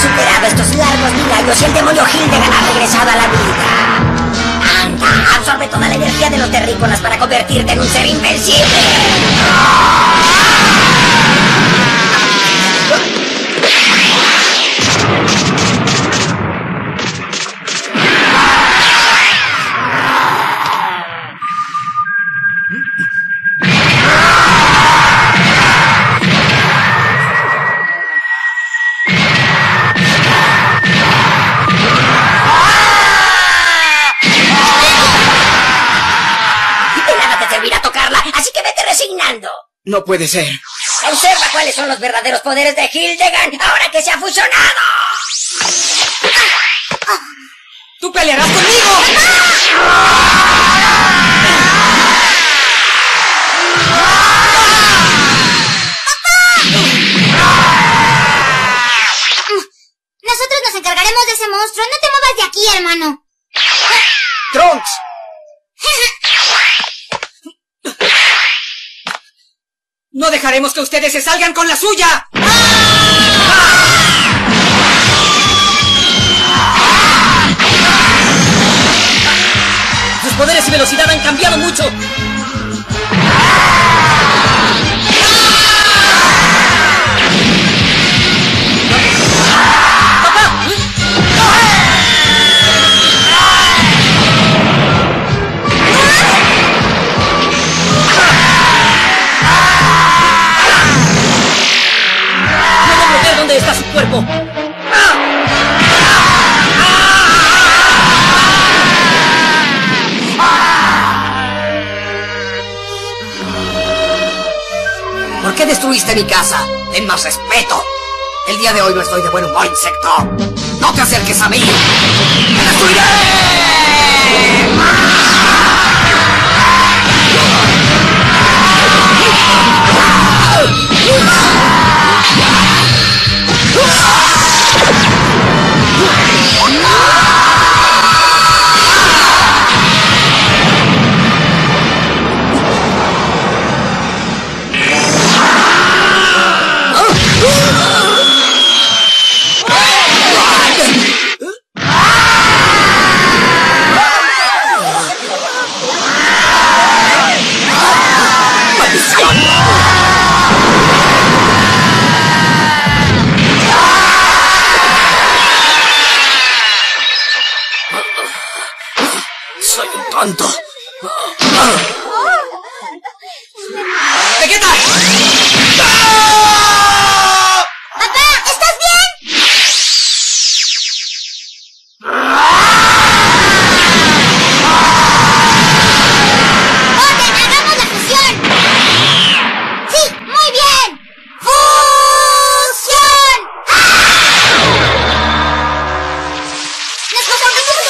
Superado estos largos mil años y el demonio Hildegard ha regresado a la vida. Anda, absorbe toda la energía de los terrícolas para convertirte en un ser invencible. No puede ser. Observa cuáles son los verdaderos poderes de Hildegard ahora que se ha fusionado. ¡Tú pelearás conmigo! ¡No dejaremos que ustedes se salgan con la suya! Sus ¿Por qué destruiste mi casa? Ten más respeto. El día de hoy no estoy de buen humor, insecto. No te acerques a mí. ¡Te destruiré!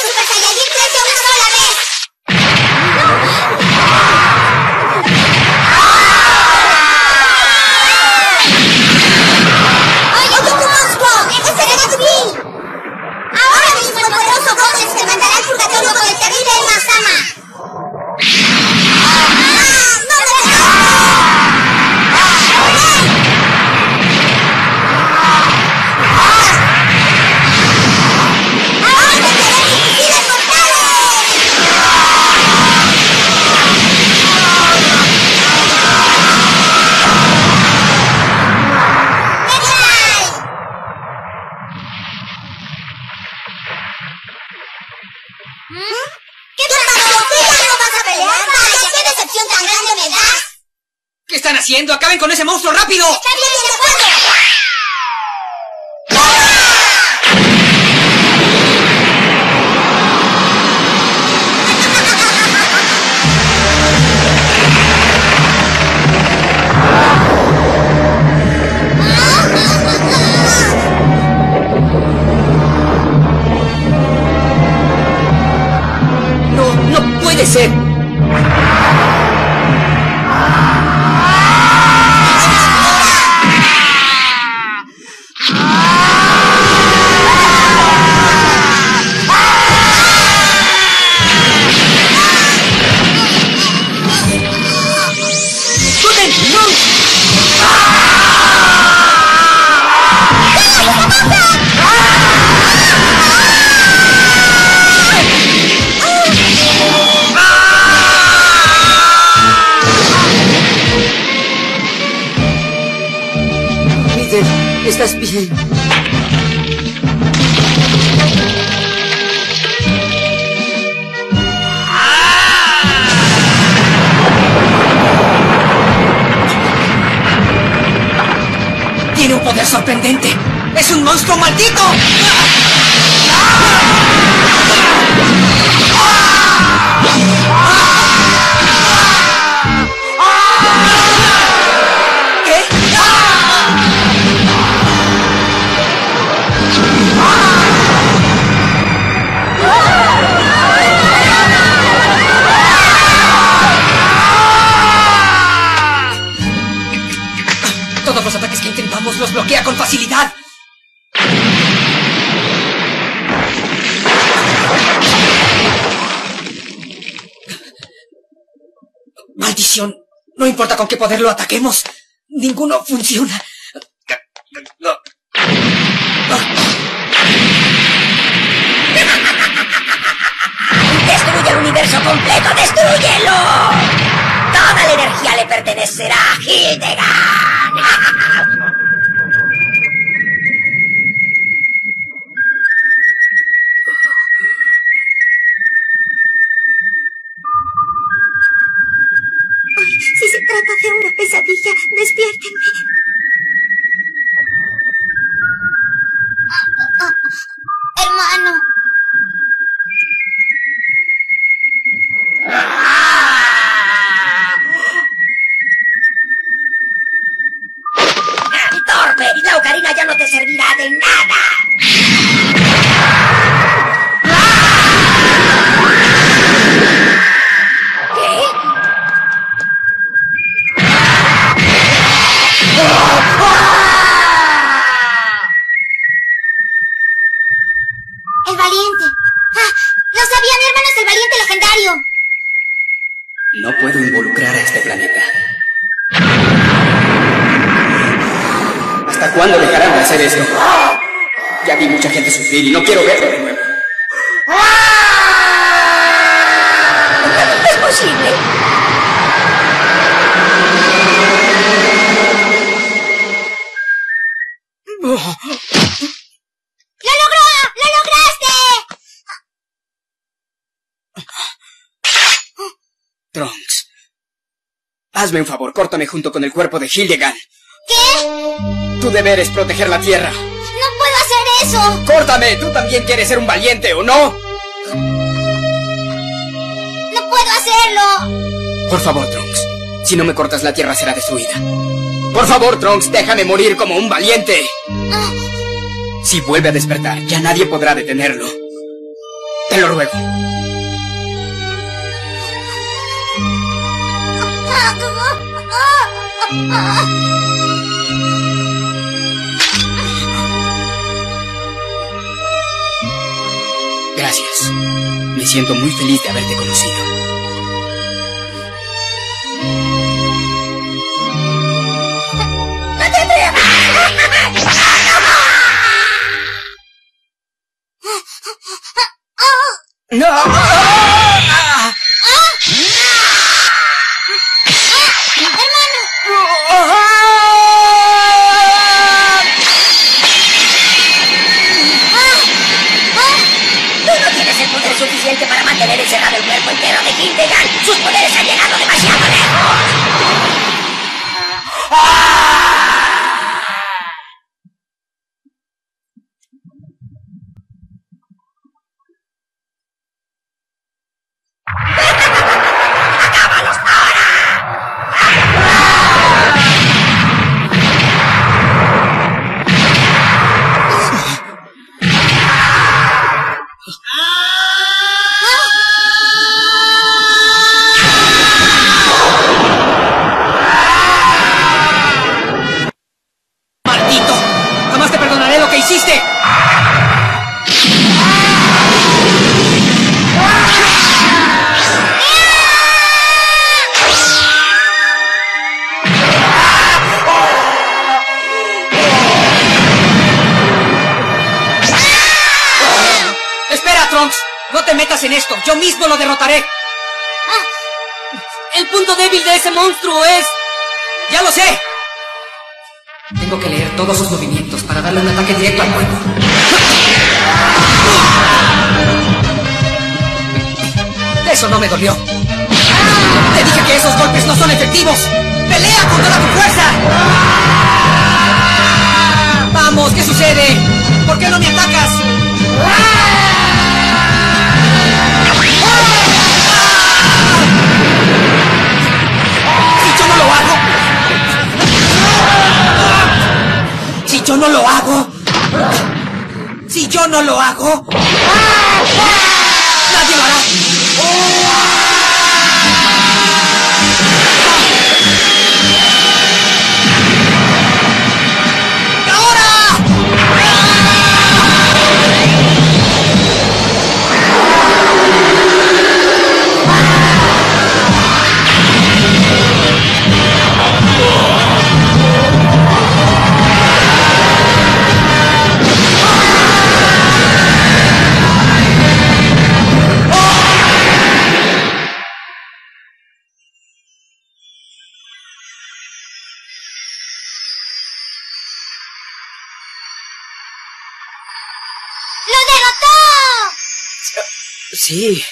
Super Saiyajin 3 están haciendo? ¡Acaben con ese monstruo rápido! No, no puede ser. Un poder sorprendente. ¡Es un monstruo maldito! ¿Qué? No importa con qué poder lo ataquemos. Ninguno funciona. ¡Destruye el universo completo! ¡Destrúyelo! Toda la energía le pertenecerá a Hildegard. Trata de una pesadilla, despiértenme. ¿Hasta cuándo dejarán de hacer esto? Ya vi mucha gente sufrir y no quiero verlo de nuevo. ¿Es posible? ¡Lo logró! ¡Lo lograste! Trunks. Hazme un favor, córtame junto con el cuerpo de Hildegard. ¿Qué? Tu deber es proteger la Tierra. ¡No puedo hacer eso! ¡Córtame! ¿Tú también quieres ser un valiente o no? ¡No puedo hacerlo! Por favor, Trunks. Si no me cortas, la Tierra será destruida. Por favor, Trunks, déjame morir como un valiente. Si vuelve a despertar, ya nadie podrá detenerlo. Te lo ruego. Gracias. Me siento muy feliz de haberte conocido. compañero de Hildegard. ¡Sus poderes han llegado demasiado lejos! ¡Ah! ¡Ah! No te metas en esto. Yo mismo lo derrotaré. Ah. El punto débil de ese monstruo es... Ya lo sé. Tengo que leer todos sus movimientos para darle un ataque directo al cuerpo. Eso no me dolió. Te dije que esos golpes no son efectivos. ¡Pelea con toda tu fuerza! Vamos, ¿qué sucede? ¿Por qué no me atacas? Yo no lo hago. Si yo no lo hago. Nadie lo hará. Sí,